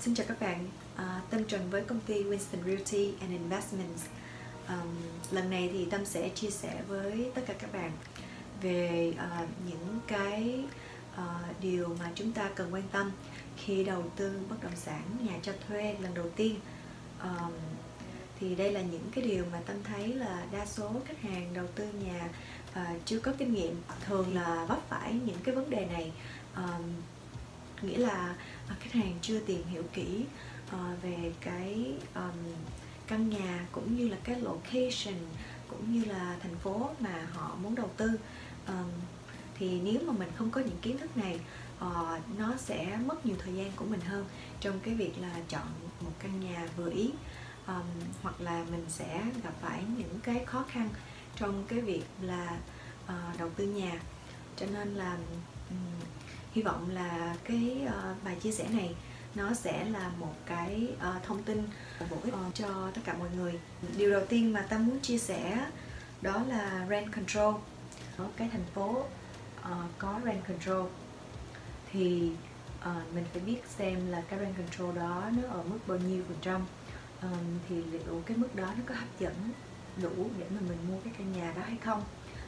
Xin chào các bạn, à, Tâm Trần với công ty Winston Realty and Investments. Um, Lần này thì Tâm sẽ chia sẻ với tất cả các bạn về uh, những cái uh, điều mà chúng ta cần quan tâm khi đầu tư bất động sản nhà cho thuê lần đầu tiên. Um, thì đây là những cái điều mà tâm thấy là đa số khách hàng đầu tư nhà uh, chưa có kinh nghiệm thường là vấp phải những cái vấn đề này. Um, nghĩa là à, khách hàng chưa tìm hiểu kỹ ờ, về cái căn nhà cũng như là cái location cũng như là thành phố mà họ muốn đầu tư. Thì nếu mà mình không có những kiến thức này ờ, nó sẽ mất nhiều thời gian của mình hơn trong cái việc là chọn một căn nhà vừa ý. Um, hoặc là mình sẽ gặp phải những cái khó khăn trong cái việc là uh, đầu tư nhà. Cho nên là um, hy vọng là cái uh, bài chia sẻ này nó sẽ là một cái uh, thông tin bổ ích ờ, cho tất cả mọi người. Điều đầu tiên mà ta muốn chia sẻ đó là rent control. Ở cái thành phố uh, có rent control thì uh, mình phải biết xem là cái rent control đó nó ở mức bao nhiêu phần trăm. Um, thì liệu cái mức đó nó có hấp dẫn đủ để mà mình mua cái căn nhà đó hay không?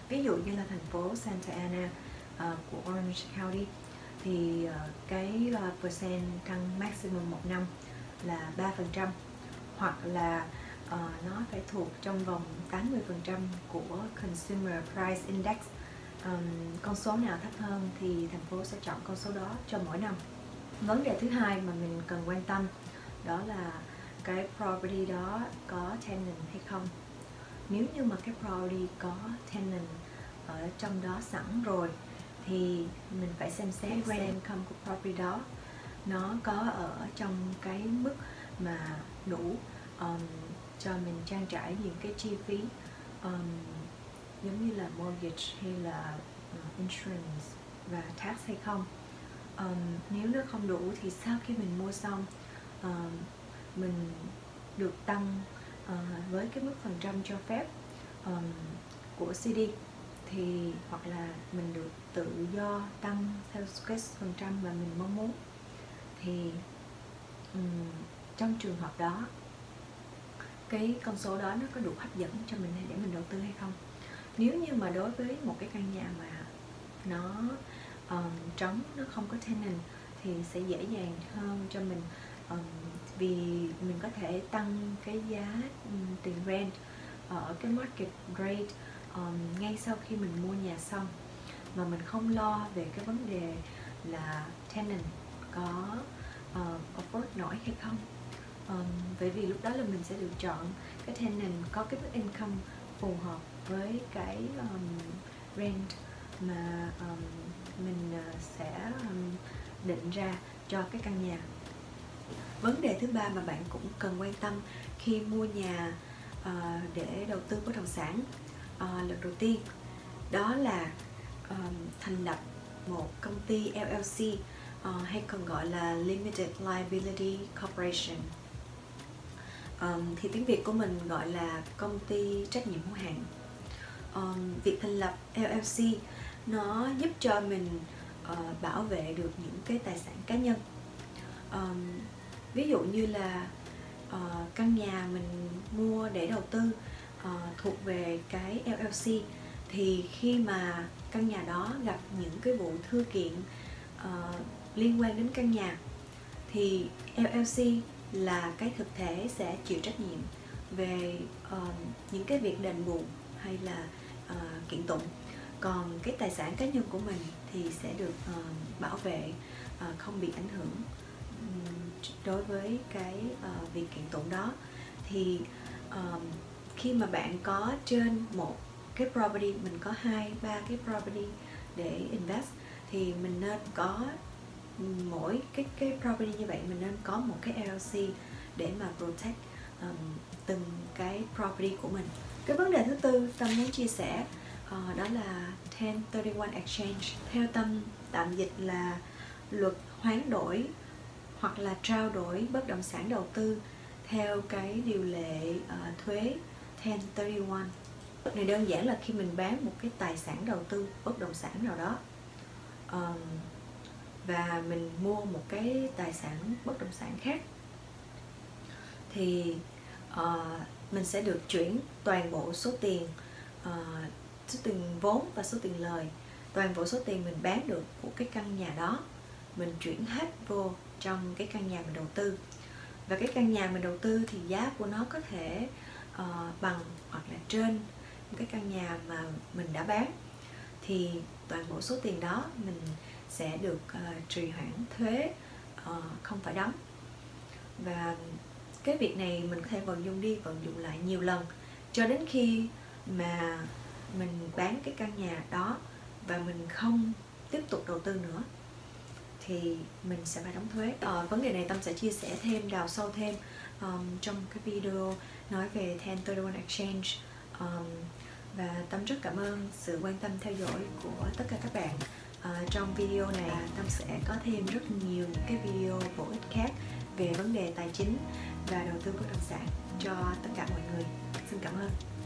Ví dụ như là thành phố Santa Ana uh, của Orange County thì ờ, cái ờ, percent tăng maximum một năm là 3% hoặc là uh, nó phải thuộc trong vòng 80% của Consumer Price Index. Um, con số nào thấp hơn thì thành phố sẽ chọn con số đó cho mỗi năm. Vấn đề thứ hai mà mình cần quan tâm đó là cái property đó có tenant hay không. Nếu như mà cái property có tenant ở trong đó sẵn rồi thì mình phải xem xét rent income của property đó nó có ở trong cái mức mà đủ um, cho mình trang trải những cái chi phí um, giống như là mortgage hay là uh, insurance và tax hay không. Um, nếu nó không đủ thì sau khi mình mua xong um, mình được tăng uh, với cái mức phần trăm cho phép um, của CD thì hoặc là mình được tự do tăng theo cái phần trăm mà mình mong muốn. Thì um, trong trường hợp đó cái con số đó nó có đủ hấp dẫn cho mình để mình đầu tư hay không? Nếu như mà đối với một cái căn nhà mà nó um, trống nó không có tenant thì sẽ dễ dàng hơn cho mình um, vì mình có thể tăng cái giá um, tiền rent ở cái market rate um, ngay sau khi mình mua nhà xong mà mình không lo về cái vấn đề là tenant có ờ, uh, afford nổi hay không. Um, bởi vì lúc đó là mình sẽ lựa chọn cái tenant có cái mức income phù hợp với cái um, rent mà um, mình ờ, sẽ um, định ra cho cái căn nhà. Vấn đề thứ ba mà bạn cũng cần quan tâm khi mua nhà uh, để đầu tư bất động sản à, lần đầu tiên. Đó là um, thành lập một công ty LLC uh, ờ, hay còn gọi là Limited Liability Corporation. Um, thì tiếng Việt của mình gọi là công ty trách nhiệm hữu hạn. Um, việc thành lập LLC nó giúp cho mình uh, bảo vệ được những cái tài sản cá nhân. Um, ví dụ như là uh, căn nhà mình mua để đầu tư uh, thuộc về cái LLC thì khi mà căn nhà đó gặp những cái vụ thư kiện uh, liên quan đến căn nhà thì LLC là cái thực thể sẽ chịu trách nhiệm về uh, những cái việc đền bù hay là uh, kiện tụng. Còn cái tài sản cá nhân của mình thì sẽ được uh, bảo vệ uh, không bị ảnh hưởng đối với cái uh, việc kiện tụng đó. Thì uh, khi mà bạn có trên một cái property mình có hai ba cái property để invest thì mình nên có mỗi cái cái property như vậy mình nên có một cái LLC để mà protect um, từng cái property của mình. Cái vấn đề thứ tư tâm muốn chia sẻ uh, đó là 1031 exchange. Theo tâm tạm dịch là luật hoán đổi hoặc là trao đổi bất động sản đầu tư theo cái điều lệ uh, thuế 1031 này đơn giản là khi mình bán một cái tài sản đầu tư bất động sản nào đó um, và mình mua một cái tài sản bất động sản khác thì uh, mình sẽ được chuyển toàn bộ số tiền uh, số tiền vốn và số tiền lời. Toàn bộ số tiền mình bán được của cái căn nhà đó mình chuyển hết vô trong cái căn nhà mình đầu tư. Và cái căn nhà mình đầu tư thì giá của nó có thể uh, bằng hoặc là trên cái căn nhà mà mình đã bán thì toàn bộ số tiền đó mình sẽ được uh, trì hoãn thuế uh, không phải đóng. Và cái việc này mình có thể vận dụng đi vận dụng lại nhiều lần cho đến khi mà mình bán cái căn nhà đó và mình không tiếp tục đầu tư nữa thì mình sẽ phải đóng thuế. À, vấn đề này tâm sẽ chia sẻ thêm đào sâu thêm um, trong cái video nói về 1031 exchange. Um, và tâm rất cảm ơn sự quan tâm theo dõi của tất cả các bạn. Uh, trong video này tâm sẽ có thêm rất nhiều cái video bổ ích khác về vấn đề tài chính và đầu tư bất động sản cho tất cả mọi người. Xin cảm ơn.